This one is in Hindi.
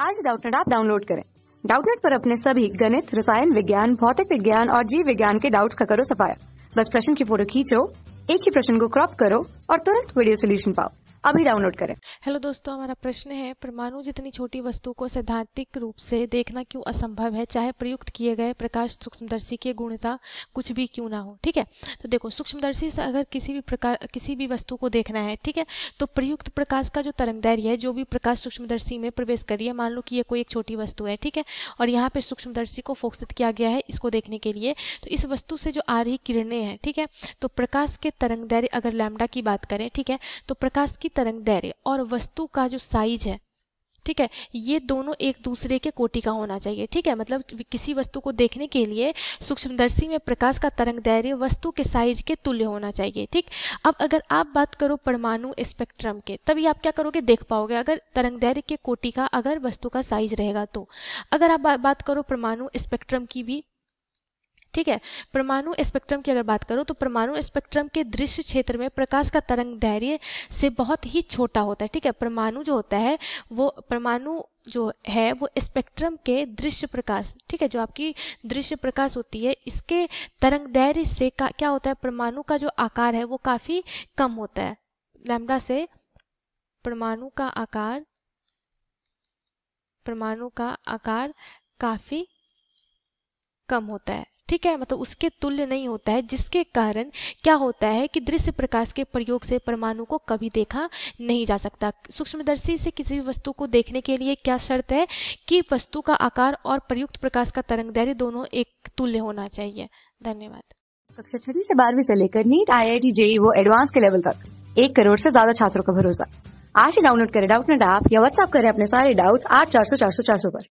आज डाउटनेट आप डाउनलोड करें। डाउटनेट पर अपने सभी गणित, रसायन विज्ञान, भौतिक विज्ञान और जीव विज्ञान के डाउट्स का करो सफाया। बस प्रश्न की फ़ोटो खींचो, एक ही प्रश्न को क्रॉप करो और तुरंत वीडियो सोल्यूशन पाओ। अभी डाउनलोड करें। हेलो दोस्तों, हमारा प्रश्न है, परमाणु जितनी छोटी वस्तु को सैद्धांतिक रूप से देखना क्यों असंभव है? चाहे प्रयुक्त किए गए प्रकाश सूक्ष्मदर्शी की गुणता कुछ भी क्यों ना हो, ठीक है? तो देखो, सूक्ष्मदर्शी से अगर किसी भी प्रकार किसी भी वस्तु को देखना है, ठीक है? तो प्रयुक्त प्रकाश का जो तरंग दैर्य है, जो भी प्रकाश सूक्ष्मदर्शी में प्रवेश करी है, मान लो कि ये कोई एक छोटी वस्तु है, ठीक है? और यहाँ पे सूक्ष्मदर्शी को फोकसित किया गया है इसको देखने के लिए तो इस वस्तु से जो आ रही किरणें हैं, ठीक है? तो प्रकाश के तरंग दैर्य अगर लैमडा की बात करें, ठीक है? तो प्रकाश की तरंग दैर्य और वस्तु का जो साइज़ है, ठीक है, ये दोनों एक दूसरे के कोटि का होना चाहिए, ठीक है? मतलब किसी वस्तु को देखने के लिए सूक्ष्मदर्शी में प्रकाश का तरंग दैर्य वस्तु के साइज़ के तुल्य होना चाहिए, ठीक? अब अगर आप बात करो परमाणु स्पेक्ट्रम के, तभी आप क्या करोगे? देख पाओगे, अगर तरंग दैर्य के कोटि का अगर वस्तु का साइज़ रहेगा तो। अगर आप बात करो परमाणु स्पेक्ट्रम की भी ठीक है? परमाणु स्पेक्ट्रम की अगर बात करो तो परमाणु स्पेक्ट्रम के दृश्य क्षेत्र में प्रकाश का तरंग धैर्य से बहुत ही छोटा होता है, ठीक है? परमाणु जो होता है, वो परमाणु जो है, वो स्पेक्ट्रम के दृश्य प्रकाश, ठीक है? जो आपकी दृश्य प्रकाश होती है, इसके तरंग दैर्य से क्या होता है? परमाणु का जो आकार है, वो काफ़ी कम होता है। लैम्डा से परमाणु का आकार, परमाणु का आकार काफ़ी कम होता है। ठीक है? मतलब उसके तुल्य नहीं होता है, जिसके कारण क्या होता है कि दृश्य प्रकाश के प्रयोग से परमाणु को कभी देखा नहीं जा सकता। सूक्ष्मदर्शी से किसी भी वस्तु को देखने के लिए क्या शर्त है कि वस्तु का आकार और प्रयुक्त प्रकाश का तरंग दैर्य दोनों एक तुल्य होना चाहिए? धन्यवाद। कक्षा छठी से बारहवीं से लेकर नीट आई आई जेई वो एडवांस के लेवल तक। एक करोड़ से ज़्यादा छात्रों का भरोसा। आज ही डाउनलोड करें डाउट नेट ऐप या व्हाट्सएप करें अपने सारे डाउट्स आठ चार सौ चार सौ चार सौ पर।